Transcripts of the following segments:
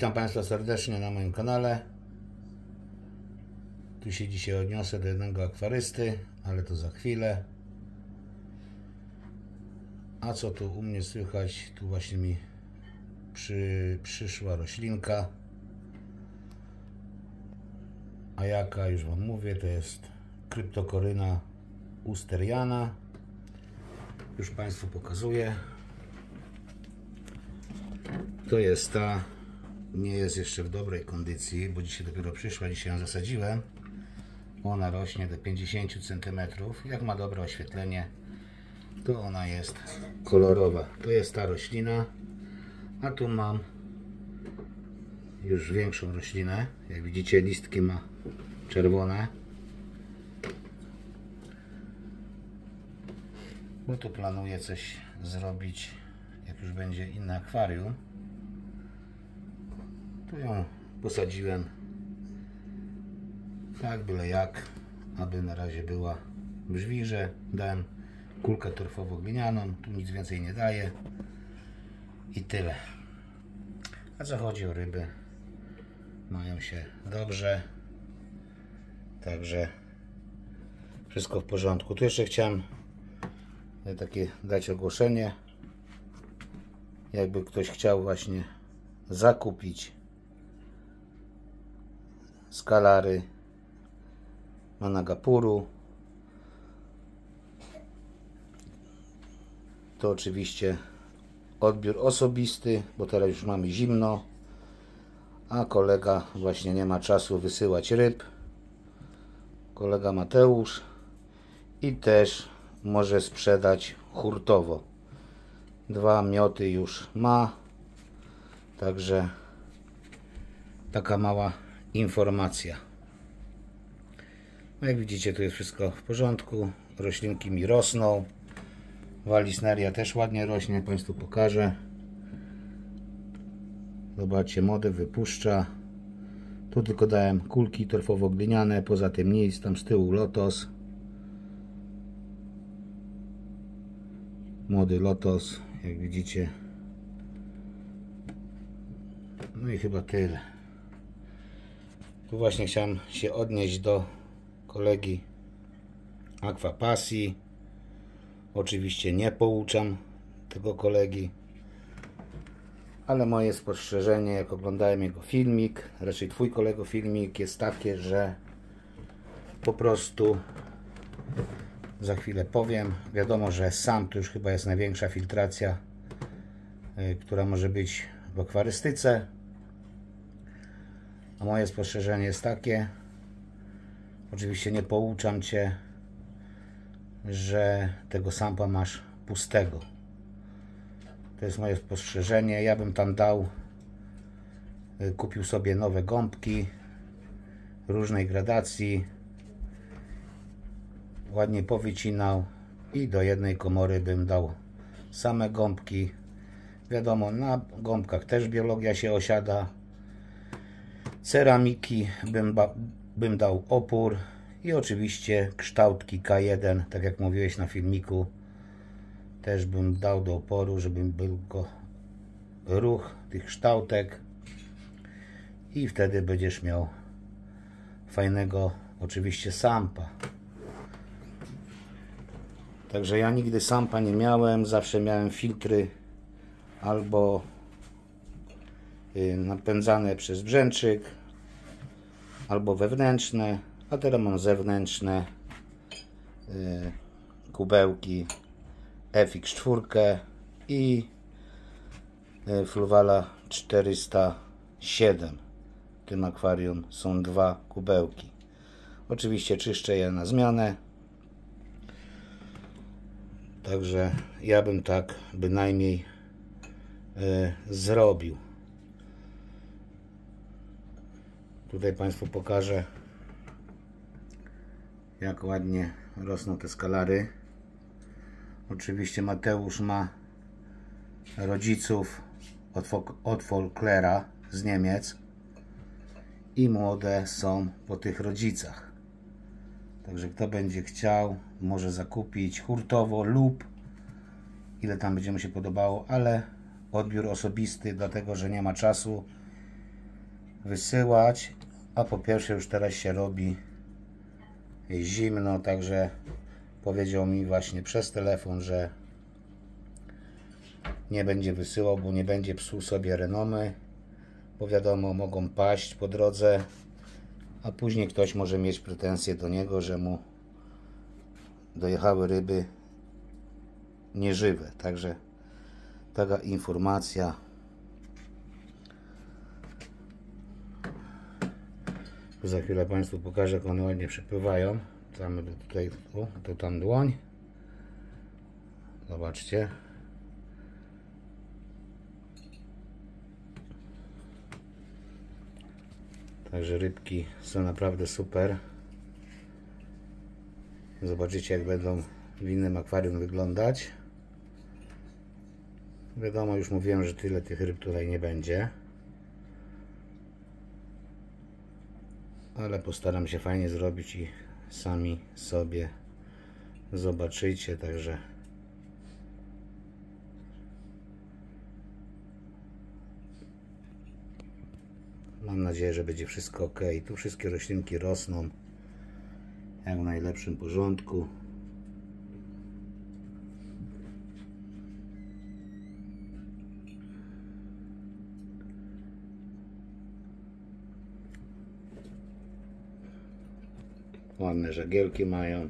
Witam Państwa serdecznie na moim kanale. Tu się dzisiaj odniosę do jednego akwarysty, ale to za chwilę. A co tu u mnie słychać? Tu właśnie mi przy, przyszła roślinka. A jaka, już Wam mówię, to jest kryptokoryna usteriana. Już Państwu pokazuję. To jest ta, nie jest jeszcze w dobrej kondycji, bo dzisiaj dopiero przyszła, dzisiaj ją zasadziłem. Ona rośnie do 50 cm. Jak ma dobre oświetlenie, to ona jest kolorowa. To jest ta roślina, a tu mam już większą roślinę. Jak widzicie, listki ma czerwone. Bo tu planuję coś zrobić, jak już będzie inne akwarium. Tu ją posadziłem tak byle jak, aby na razie była w żwirze. Dałem kulkę torfowo-glinianą, tu nic więcej nie daję i tyle. A co chodzi o ryby, mają się dobrze, także wszystko w porządku. Tu jeszcze chciałem takie dać ogłoszenie, jakby ktoś chciał właśnie zakupić skalary Managapuru. To oczywiście odbiór osobisty, bo teraz już mamy zimno, a kolega właśnie nie ma czasu wysyłać ryb. Kolega Mateusz i też może sprzedać hurtowo. Dwa mioty już ma, także taka mała informacja. No jak widzicie, tu jest wszystko w porządku. Roślinki mi rosną. Walisneria też ładnie rośnie, Państwu pokażę. Zobaczcie, mody wypuszcza. Tu tylko dałem kulki torfowo-gliniane, poza tym nic, tam z tyłu lotos. Młody lotos, jak widzicie. No i chyba tyle. Tu właśnie chciałem się odnieść do kolegi Aquapassi. Oczywiście nie pouczam tego kolegi, ale moje spostrzeżenie, jak oglądałem jego filmik, raczej twój kolego filmik, jest takie, że po prostu za chwilę powiem. Wiadomo, że sam to już chyba jest największa filtracja, y, która może być w akwarystyce. A moje spostrzeżenie jest takie, oczywiście nie pouczam Cię, że tego sampa masz pustego. To jest moje spostrzeżenie. Ja bym tam dał, y, kupił sobie nowe gąbki różnej gradacji, ładnie powycinał i do jednej komory bym dał same gąbki. Wiadomo, na gąbkach też biologia się osiada. Ceramiki bym, bym dał opór i oczywiście kształtki K1, tak jak mówiłeś na filmiku, też bym dał do oporu, żeby był go ruch tych kształtek i wtedy będziesz miał fajnego oczywiście sampa. Także ja nigdy sampa nie miałem, zawsze miałem filtry albo y, napędzane przez brzęczyk, albo wewnętrzne, a teraz mam zewnętrzne y, kubełki FX4 i y, Fluvala 407 w tym akwarium są dwa kubełki. Oczywiście czyszczę je na zmianę. Także ja bym tak bynajmniej e, zrobił. Tutaj Państwu pokażę jak ładnie rosną te skalary. Oczywiście Mateusz ma rodziców od, od Folklera z Niemiec i młode są po tych rodzicach. Także kto będzie chciał, może zakupić hurtowo lub ile tam będzie mu się podobało, ale odbiór osobisty, dlatego że nie ma czasu wysyłać, a po pierwsze już teraz się robi zimno, także powiedział mi właśnie przez telefon, że nie będzie wysyłał, bo nie będzie psuł sobie renomy, bo wiadomo, mogą paść po drodze, a później ktoś może mieć pretensje do niego, że mu dojechały ryby nieżywe. Także taka informacja. Za chwilę Państwu pokażę, jak one ładnie przepływają. Mamy tutaj, to tam dłoń. Zobaczcie. Także rybki są naprawdę super. Zobaczycie jak będą w innym akwarium wyglądać. Wiadomo, już mówiłem, że tyle tych ryb tutaj nie będzie. Ale postaram się fajnie zrobić i sami sobie zobaczycie, także mam nadzieję, że będzie wszystko ok. Tu wszystkie roślinki rosną jak w najlepszym porządku. Ładne żagielki mają.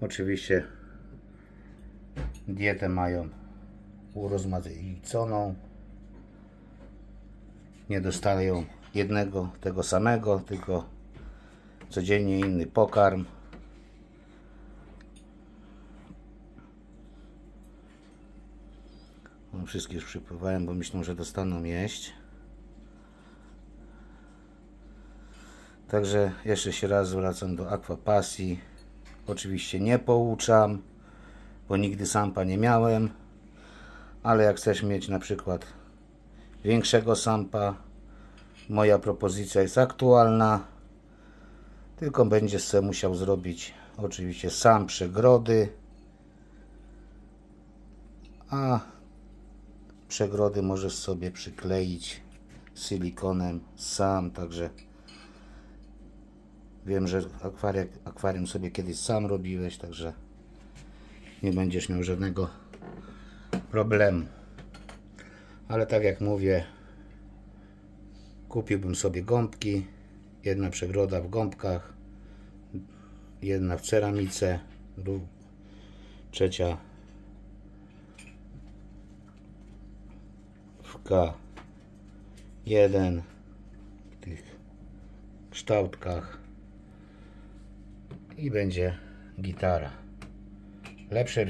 Oczywiście dietę mają urozmaiconą. Nie dostają jednego tego samego, tylko codziennie inny pokarm. No, wszystkie już przypływałem, bo myślą, że dostaną jeść. Także jeszcze się raz zwracam do Aquapasji. Oczywiście nie pouczam, bo nigdy sampa nie miałem. Ale jak chcesz mieć na przykład większego sampa, moja propozycja jest aktualna. Tylko będziesz sobie musiał zrobić oczywiście sam przegrody. A przegrody możesz sobie przykleić silikonem sam, także wiem, że akwarium, akwarium sobie kiedyś sam robiłeś, także nie będziesz miał żadnego problemu. Ale tak jak mówię, kupiłbym sobie gąbki, jedna przegroda w gąbkach, jedna w ceramice, trzecia K1 w tych kształtkach i będzie gitara. Lepszej,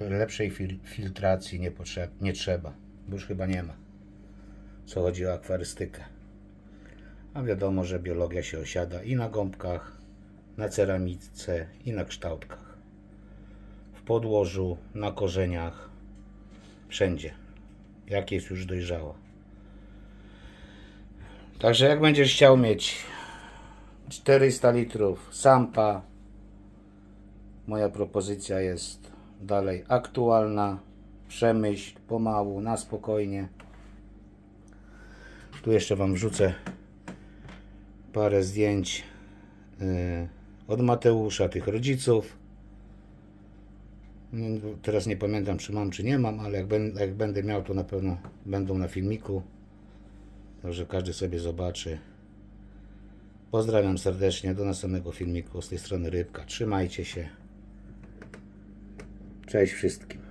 lepszej filtracji nie, nie trzeba, bo już chyba nie ma, co chodzi o akwarystykę. A wiadomo, że biologia się osiada i na gąbkach, na ceramice i na kształtkach. W podłożu, na korzeniach, wszędzie jak jest już dojrzała. Także jak będziesz chciał mieć 400 litrów sampa, moja propozycja jest dalej aktualna. Przemyśl pomału, na spokojnie. Tu jeszcze Wam wrzucę parę zdjęć yy, od Mateusza, tych rodziców. No, teraz nie pamiętam, czy mam, czy nie mam, ale jak, ben, jak będę miał, to na pewno będą na filmiku. Także każdy sobie zobaczy. Pozdrawiam serdecznie. Do następnego filmiku z tej strony Rybka. Trzymajcie się. Cześć wszystkim.